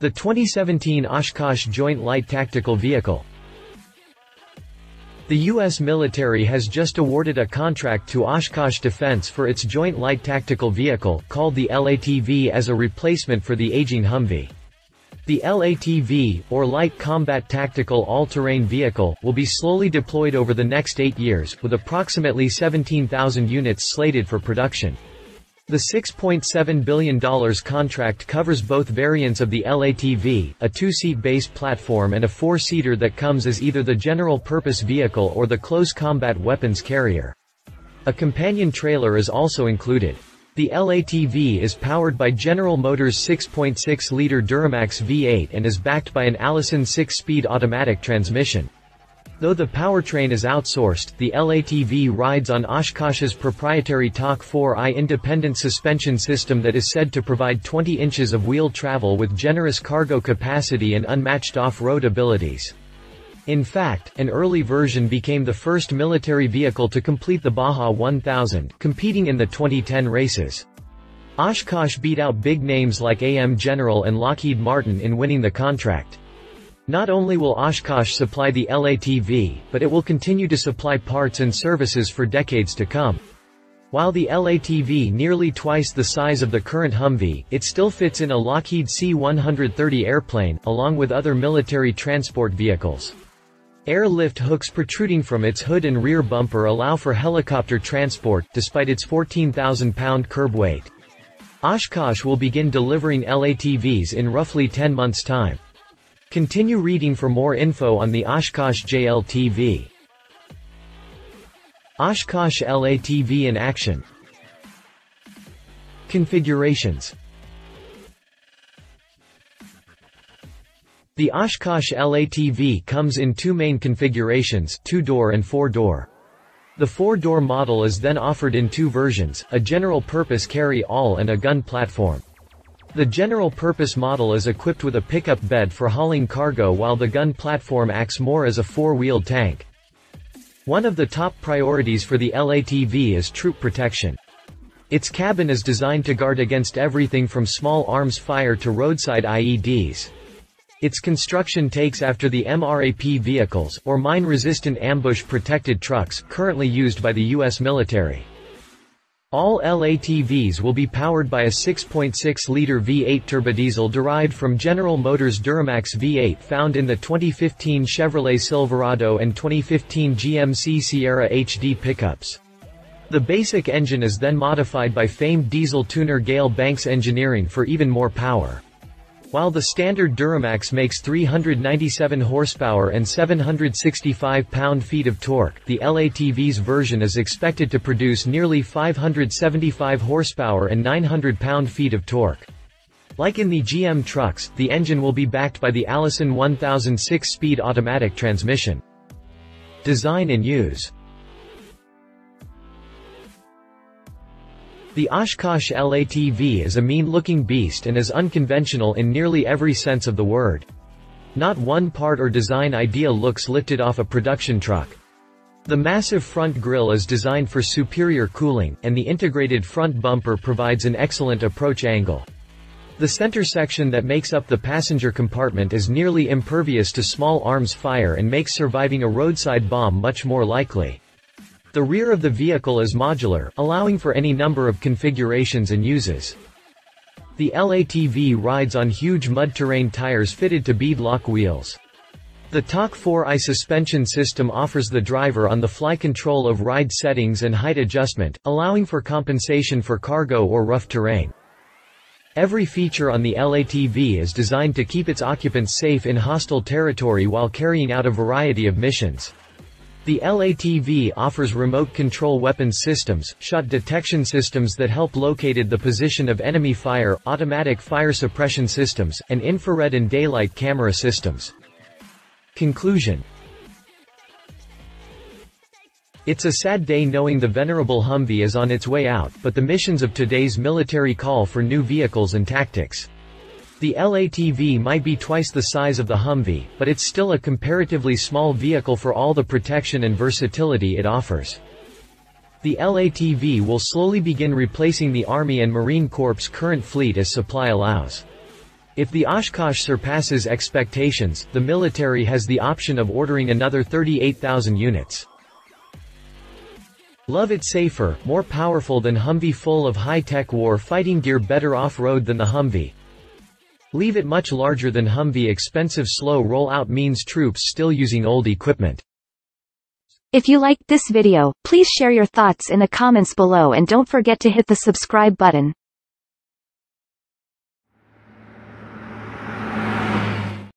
The 2017 Oshkosh Joint Light Tactical Vehicle. The U.S. military has just awarded a contract to Oshkosh Defense for its Joint Light Tactical Vehicle, called the LATV as a replacement for the aging Humvee. The LATV, or Light Combat Tactical All-Terrain Vehicle, will be slowly deployed over the next eight years, with approximately 17,000 units slated for production. The $6.7 billion contract covers both variants of the LATV, a two-seat base platform and a four-seater that comes as either the general-purpose vehicle or the close combat weapons carrier. A companion trailer is also included. The LATV is powered by General Motors 6.6-liter Duramax V8 and is backed by an Allison 6-speed automatic transmission. Though the powertrain is outsourced, the LATV rides on Oshkosh's proprietary TAK-4i independent suspension system that is said to provide 20 inches of wheel travel with generous cargo capacity and unmatched off-road abilities. In fact, an early version became the first military vehicle to complete the Baja 1000, competing in the 2010 races. Oshkosh beat out big names like AM General and Lockheed Martin in winning the contract. Not only will Oshkosh supply the LATV, but it will continue to supply parts and services for decades to come. While the LATV nearly twice the size of the current Humvee, it still fits in a Lockheed C-130 airplane, along with other military transport vehicles. Airlift hooks protruding from its hood and rear bumper allow for helicopter transport, despite its 14,000-pound curb weight. Oshkosh will begin delivering LATVs in roughly 10 months' time. Continue reading for more info on the Oshkosh JLTV. Oshkosh LATV in action. Configurations The Oshkosh LATV comes in two main configurations, two-door and four-door. The four-door model is then offered in two versions, a general-purpose carry-all and a gun platform. The general-purpose model is equipped with a pickup bed for hauling cargo while the gun platform acts more as a four-wheeled tank. One of the top priorities for the LATV is troop protection. Its cabin is designed to guard against everything from small arms fire to roadside IEDs. Its construction takes after the MRAP vehicles, or mine-resistant ambush-protected trucks, currently used by the U.S. military. All LATVs will be powered by a 6.6-liter V8 turbodiesel derived from General Motors Duramax V8 found in the 2015 Chevrolet Silverado and 2015 GMC Sierra HD pickups. The basic engine is then modified by famed diesel tuner Gale Banks Engineering for even more power. While the standard Duramax makes 397 horsepower and 765 pound-feet of torque, the LATV's version is expected to produce nearly 575 horsepower and 900 pound-feet of torque. Like in the GM trucks, the engine will be backed by the Allison 1006 speed automatic transmission. Design and use The Oshkosh LATV is a mean-looking beast and is unconventional in nearly every sense of the word. Not one part or design idea looks lifted off a production truck. The massive front grille is designed for superior cooling, and the integrated front bumper provides an excellent approach angle. The center section that makes up the passenger compartment is nearly impervious to small arms fire and makes surviving a roadside bomb much more likely. The rear of the vehicle is modular, allowing for any number of configurations and uses. The LATV rides on huge mud-terrain tires fitted to bead-lock wheels. The TAK-4i suspension system offers the driver on-the-fly control of ride settings and height adjustment, allowing for compensation for cargo or rough terrain. Every feature on the LATV is designed to keep its occupants safe in hostile territory while carrying out a variety of missions. The LATV offers remote control weapons systems, shot detection systems that help located the position of enemy fire, automatic fire suppression systems, and infrared and daylight camera systems. Conclusion It's a sad day knowing the venerable Humvee is on its way out, but the missions of today's military call for new vehicles and tactics. The LATV might be twice the size of the Humvee, but it's still a comparatively small vehicle for all the protection and versatility it offers. The LATV will slowly begin replacing the Army and Marine Corps' current fleet as supply allows. If the Oshkosh surpasses expectations, the military has the option of ordering another 38,000 units. Love it safer, more powerful than Humvee full of high-tech war fighting gear better off-road than the Humvee. Leave it much larger than Humvee expensive slow roll-out means troops still using old equipment. If you liked this video, please share your thoughts in the comments below and don't forget to hit the subscribe button.